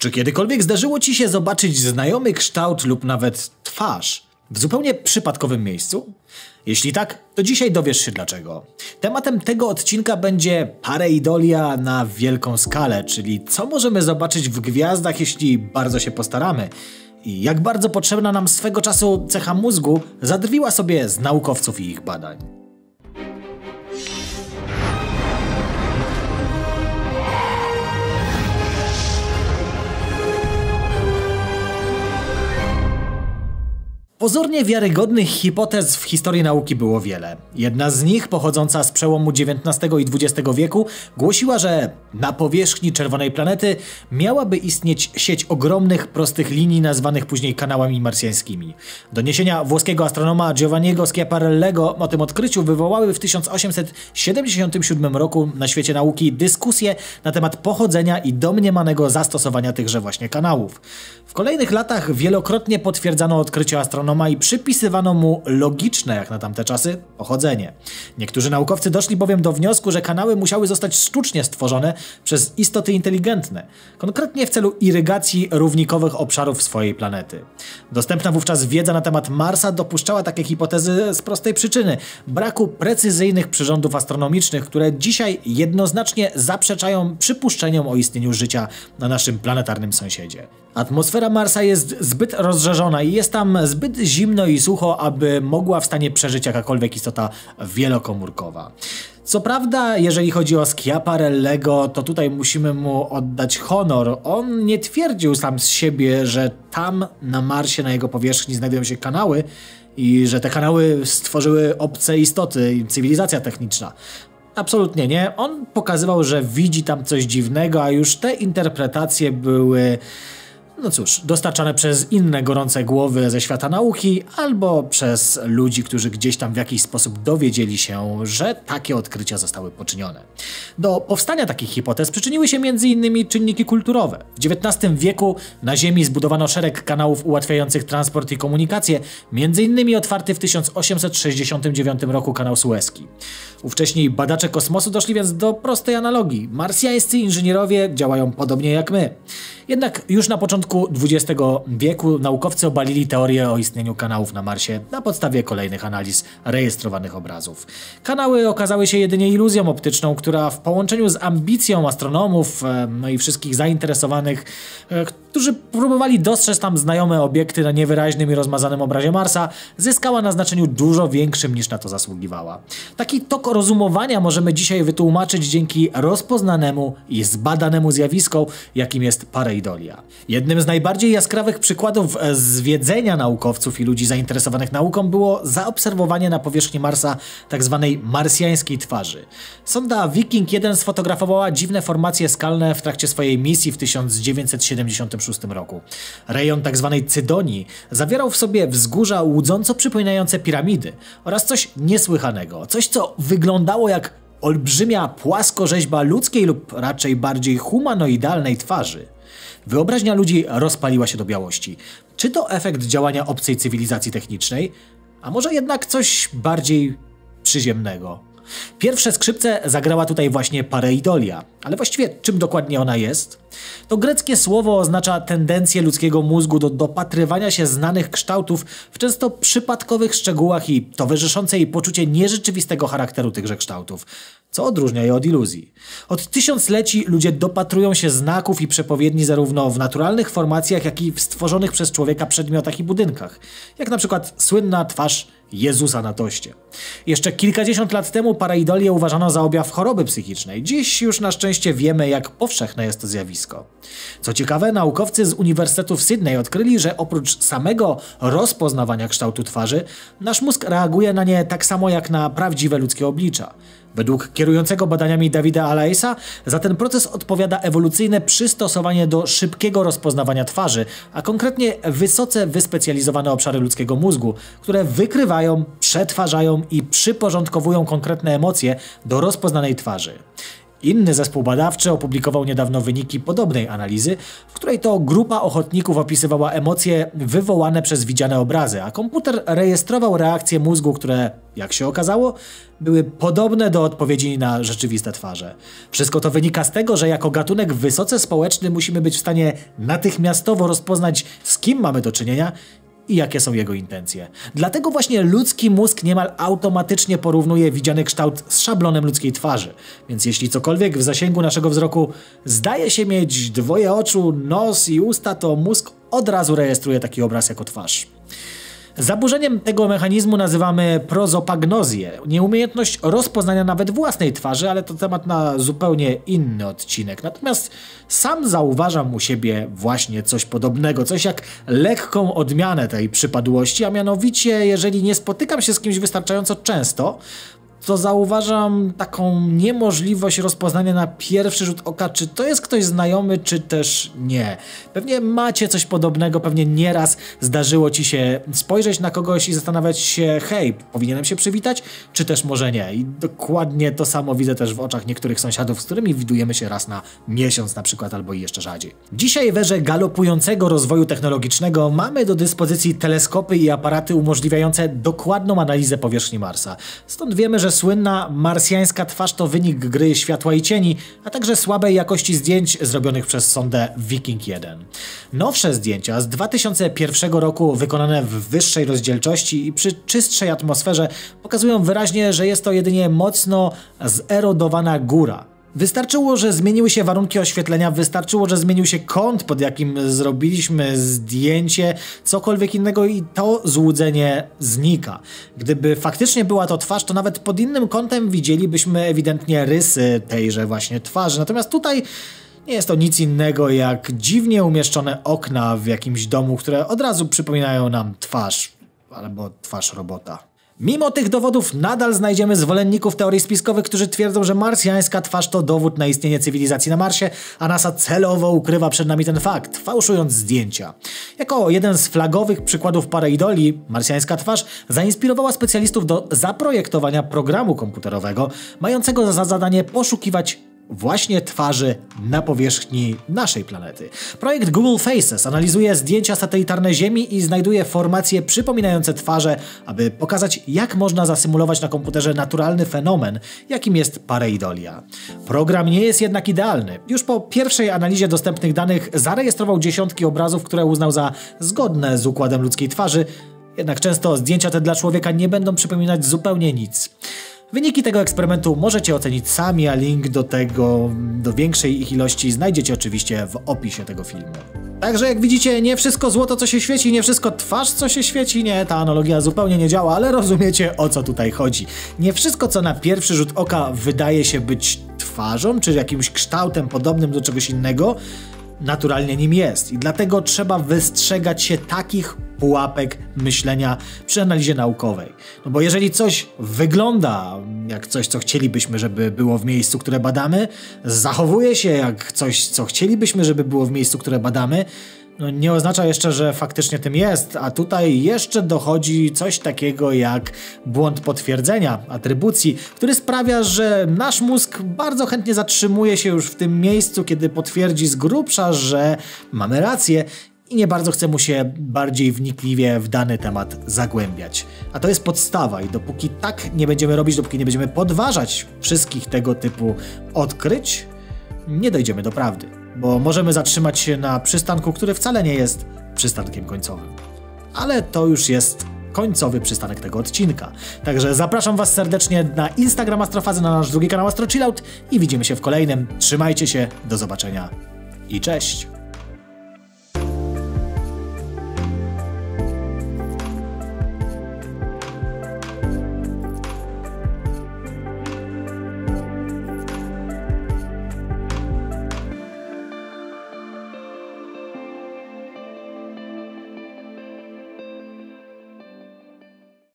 Czy kiedykolwiek zdarzyło ci się zobaczyć znajomy kształt lub nawet twarz w zupełnie przypadkowym miejscu? Jeśli tak, to dzisiaj dowiesz się dlaczego. Tematem tego odcinka będzie pareidolia na wielką skalę, czyli co możemy zobaczyć w gwiazdach, jeśli bardzo się postaramy. I jak bardzo potrzebna nam swego czasu cecha mózgu zadrwiła sobie z naukowców i ich badań. Pozornie wiarygodnych hipotez w historii nauki było wiele. Jedna z nich, pochodząca z przełomu XIX i XX wieku, głosiła, że na powierzchni czerwonej planety miałaby istnieć sieć ogromnych, prostych linii nazwanych później kanałami marsjańskimi. Doniesienia włoskiego astronoma Giovanniego Schiaparellego o tym odkryciu wywołały w 1877 roku na świecie nauki dyskusje na temat pochodzenia i domniemanego zastosowania tychże właśnie kanałów. W kolejnych latach wielokrotnie potwierdzano odkrycie astronoma i przypisywano mu logiczne, jak na tamte czasy, pochodzenie. Niektórzy naukowcy doszli bowiem do wniosku, że kanały musiały zostać sztucznie stworzone przez istoty inteligentne, konkretnie w celu irygacji równikowych obszarów swojej planety. Dostępna wówczas wiedza na temat Marsa dopuszczała takie hipotezy z prostej przyczyny braku precyzyjnych przyrządów astronomicznych, które dzisiaj jednoznacznie zaprzeczają przypuszczeniom o istnieniu życia na naszym planetarnym sąsiedzie. Atmosfera Marsa jest zbyt rozżarzona i jest tam zbyt zimno i sucho, aby mogła w stanie przeżyć jakakolwiek istota wielokomórkowa. Co prawda, jeżeli chodzi o Schiaparellego, to tutaj musimy mu oddać honor. On nie twierdził sam z siebie, że tam na Marsie, na jego powierzchni znajdują się kanały i że te kanały stworzyły obce istoty cywilizacja techniczna. Absolutnie nie. On pokazywał, że widzi tam coś dziwnego, a już te interpretacje były no cóż, dostarczane przez inne gorące głowy ze świata nauki albo przez ludzi, którzy gdzieś tam w jakiś sposób dowiedzieli się, że takie odkrycia zostały poczynione. Do powstania takich hipotez przyczyniły się m.in. czynniki kulturowe. W XIX wieku na Ziemi zbudowano szereg kanałów ułatwiających transport i komunikację, m.in. otwarty w 1869 roku kanał Suezki. Ówcześni badacze kosmosu doszli więc do prostej analogii. Marsjańscy inżynierowie działają podobnie jak my. Jednak już na początku XX wieku naukowcy obalili teorię o istnieniu kanałów na Marsie na podstawie kolejnych analiz rejestrowanych obrazów. Kanały okazały się jedynie iluzją optyczną, która w połączeniu z ambicją astronomów e, no i wszystkich zainteresowanych, e, którzy próbowali dostrzec tam znajome obiekty na niewyraźnym i rozmazanym obrazie Marsa, zyskała na znaczeniu dużo większym niż na to zasługiwała. Taki tok rozumowania możemy dzisiaj wytłumaczyć dzięki rozpoznanemu i zbadanemu zjawisku, jakim jest pareidolia. Jednym z najbardziej jaskrawych przykładów e, zwiedzenia naukowców i ludzi zainteresowanych nauką było zaobserwowanie na powierzchni Marsa tzw. Tak marsjańskiej twarzy. Sonda Viking 1 sfotografowała dziwne formacje skalne w trakcie swojej misji w 1976 roku. Rejon tzw. Tak Cydonii zawierał w sobie wzgórza łudząco przypominające piramidy oraz coś niesłychanego, coś co wyglądało jak olbrzymia płaskorzeźba ludzkiej lub raczej bardziej humanoidalnej twarzy. Wyobraźnia ludzi rozpaliła się do białości. Czy to efekt działania obcej cywilizacji technicznej, a może jednak coś bardziej przyziemnego? Pierwsze skrzypce zagrała tutaj właśnie pareidolia, ale właściwie czym dokładnie ona jest? To greckie słowo oznacza tendencję ludzkiego mózgu do dopatrywania się znanych kształtów w często przypadkowych szczegółach i towarzyszące jej poczucie nierzeczywistego charakteru tychże kształtów, co odróżnia je od iluzji. Od tysiącleci ludzie dopatrują się znaków i przepowiedni zarówno w naturalnych formacjach, jak i w stworzonych przez człowieka przedmiotach i budynkach, jak na przykład słynna twarz Jezusa na toście. Jeszcze kilkadziesiąt lat temu paraidolię uważano za objaw choroby psychicznej. Dziś już na szczęście wiemy, jak powszechne jest to zjawisko. Co ciekawe, naukowcy z Uniwersytetu w Sydney odkryli, że oprócz samego rozpoznawania kształtu twarzy, nasz mózg reaguje na nie tak samo jak na prawdziwe ludzkie oblicza. Według kierującego badaniami Davida Alaisa za ten proces odpowiada ewolucyjne przystosowanie do szybkiego rozpoznawania twarzy, a konkretnie wysoce wyspecjalizowane obszary ludzkiego mózgu, które wykrywają, przetwarzają i przyporządkowują konkretne emocje do rozpoznanej twarzy. Inny zespół badawczy opublikował niedawno wyniki podobnej analizy, w której to grupa ochotników opisywała emocje wywołane przez widziane obrazy, a komputer rejestrował reakcje mózgu, które, jak się okazało, były podobne do odpowiedzi na rzeczywiste twarze. Wszystko to wynika z tego, że jako gatunek wysoce społeczny musimy być w stanie natychmiastowo rozpoznać, z kim mamy do czynienia i jakie są jego intencje. Dlatego właśnie ludzki mózg niemal automatycznie porównuje widziany kształt z szablonem ludzkiej twarzy. Więc jeśli cokolwiek w zasięgu naszego wzroku zdaje się mieć dwoje oczu, nos i usta, to mózg od razu rejestruje taki obraz jako twarz. Zaburzeniem tego mechanizmu nazywamy prozopagnozję, nieumiejętność rozpoznania nawet własnej twarzy, ale to temat na zupełnie inny odcinek. Natomiast sam zauważam u siebie właśnie coś podobnego, coś jak lekką odmianę tej przypadłości, a mianowicie jeżeli nie spotykam się z kimś wystarczająco często, to zauważam taką niemożliwość rozpoznania na pierwszy rzut oka, czy to jest ktoś znajomy, czy też nie. Pewnie macie coś podobnego, pewnie nieraz zdarzyło ci się spojrzeć na kogoś i zastanawiać się, hej, powinienem się przywitać, czy też może nie. I dokładnie to samo widzę też w oczach niektórych sąsiadów, z którymi widujemy się raz na miesiąc na przykład, albo i jeszcze rzadziej. Dzisiaj w erze galopującego rozwoju technologicznego mamy do dyspozycji teleskopy i aparaty umożliwiające dokładną analizę powierzchni Marsa. Stąd wiemy, że słynna marsjańska twarz to wynik gry światła i cieni, a także słabej jakości zdjęć zrobionych przez sondę Viking 1. Nowsze zdjęcia z 2001 roku wykonane w wyższej rozdzielczości i przy czystszej atmosferze pokazują wyraźnie, że jest to jedynie mocno zerodowana góra. Wystarczyło, że zmieniły się warunki oświetlenia, wystarczyło, że zmienił się kąt, pod jakim zrobiliśmy zdjęcie, cokolwiek innego i to złudzenie znika. Gdyby faktycznie była to twarz, to nawet pod innym kątem widzielibyśmy ewidentnie rysy tejże właśnie twarzy. Natomiast tutaj nie jest to nic innego jak dziwnie umieszczone okna w jakimś domu, które od razu przypominają nam twarz albo twarz robota. Mimo tych dowodów nadal znajdziemy zwolenników teorii spiskowych, którzy twierdzą, że marsjańska twarz to dowód na istnienie cywilizacji na Marsie, a NASA celowo ukrywa przed nami ten fakt, fałszując zdjęcia. Jako jeden z flagowych przykładów pareidolii, marsjańska twarz zainspirowała specjalistów do zaprojektowania programu komputerowego, mającego za zadanie poszukiwać właśnie twarzy na powierzchni naszej planety. Projekt Google Faces analizuje zdjęcia satelitarne Ziemi i znajduje formacje przypominające twarze, aby pokazać, jak można zasymulować na komputerze naturalny fenomen, jakim jest pareidolia. Program nie jest jednak idealny. Już po pierwszej analizie dostępnych danych zarejestrował dziesiątki obrazów, które uznał za zgodne z układem ludzkiej twarzy, jednak często zdjęcia te dla człowieka nie będą przypominać zupełnie nic. Wyniki tego eksperymentu możecie ocenić sami, a link do tego, do większej ich ilości znajdziecie oczywiście w opisie tego filmu. Także jak widzicie, nie wszystko złoto, co się świeci, nie wszystko twarz, co się świeci, nie, ta analogia zupełnie nie działa, ale rozumiecie o co tutaj chodzi. Nie wszystko, co na pierwszy rzut oka wydaje się być twarzą, czy jakimś kształtem podobnym do czegoś innego, naturalnie nim jest. I dlatego trzeba wystrzegać się takich pułapek myślenia przy analizie naukowej. No bo jeżeli coś wygląda jak coś, co chcielibyśmy, żeby było w miejscu, które badamy, zachowuje się jak coś, co chcielibyśmy, żeby było w miejscu, które badamy, no nie oznacza jeszcze, że faktycznie tym jest, a tutaj jeszcze dochodzi coś takiego jak błąd potwierdzenia, atrybucji, który sprawia, że nasz mózg bardzo chętnie zatrzymuje się już w tym miejscu, kiedy potwierdzi z grubsza, że mamy rację i nie bardzo chce mu się bardziej wnikliwie w dany temat zagłębiać. A to jest podstawa i dopóki tak nie będziemy robić, dopóki nie będziemy podważać wszystkich tego typu odkryć, nie dojdziemy do prawdy. Bo możemy zatrzymać się na przystanku, który wcale nie jest przystankiem końcowym. Ale to już jest końcowy przystanek tego odcinka. Także zapraszam Was serdecznie na Instagram Astrofazy, na nasz drugi kanał Astro Chillout i widzimy się w kolejnym. Trzymajcie się, do zobaczenia i cześć!